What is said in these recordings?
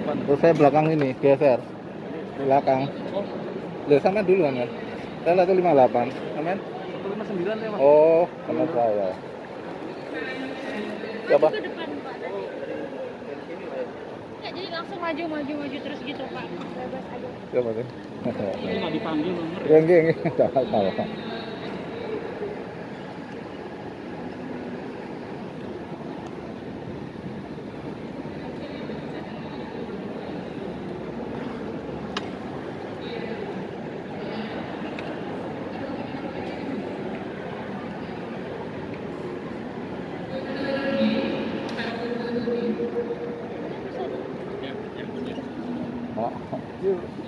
Terus saya belakang ini geser. Belakang. Loh, sama dulu kan? Saya lihat 58. Amin. 59 ya mas. Oh, sama saya. Siapa? ke depan Pak tadi. Jadi langsung maju maju maju terus gitu Pak. Bebas aja. Siapa sih? Ini nggak dipanggil nomor. Ya, enggak, Salah, salah. Oh.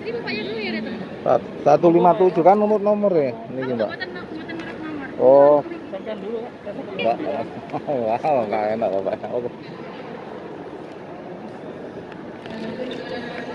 Jadi bapaknya dulu ya datang. Sat- 157 kan nomor-nomor. Ini Mbak. nomor. Oh, Sampaikan dulu. Mbak. Wow, enggak enak Bapak. Oke. Thank you.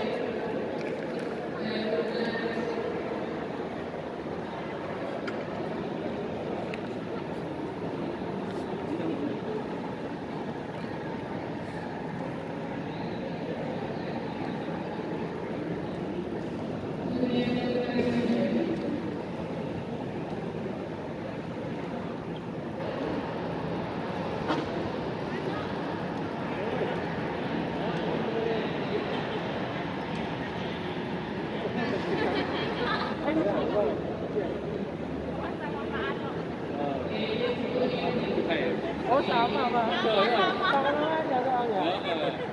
我打嘛，打嘛，打啦，打啦，打啦。